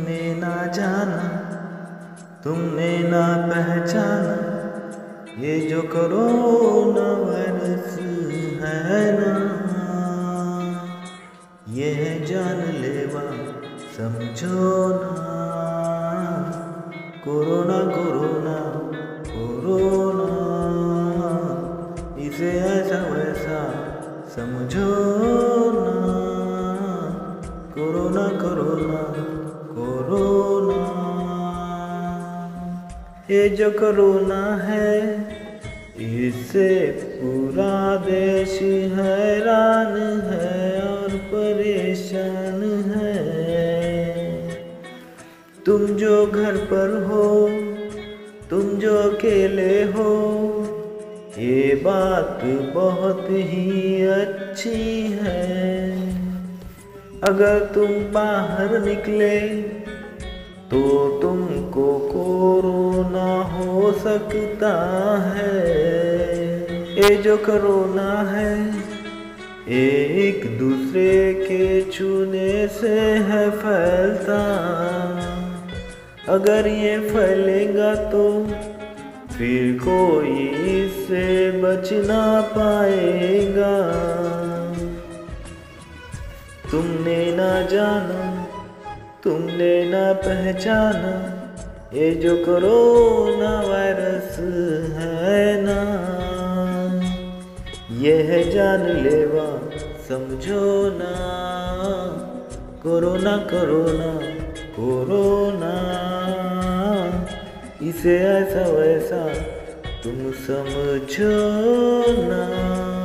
तुमने ना जाना, तुमने ना पहचाना, ये जो कोरोना वायरस है ना, ये है जानलेवा, समझो ना। कोरोना कोरोना कोरोना, इसे ऐसा वैसा समझो कोरोना कोरोना कोरोना। ये जो कोरोना है इससे पूरा देश हैरान है और परेशान है। तुम जो घर पर हो, तुम जो अकेले हो, ये बात बहुत ही अच्छी है। अगर तुम बाहर निकले तो तुमको कोरोना हो सकता है। ये जो कोरोना है एक दूसरे के छूने से है फैलता। अगर ये फैलेगा तो फिर कोई इससे बच ना पाएगा। तुमने ना जाना, तुमने ना पहचाना, ये जो कोरोना वायरस है ना। यह जान लेवा समझो ना। Corona corona corona. इसे ऐसा वैसा तुम समझो ना।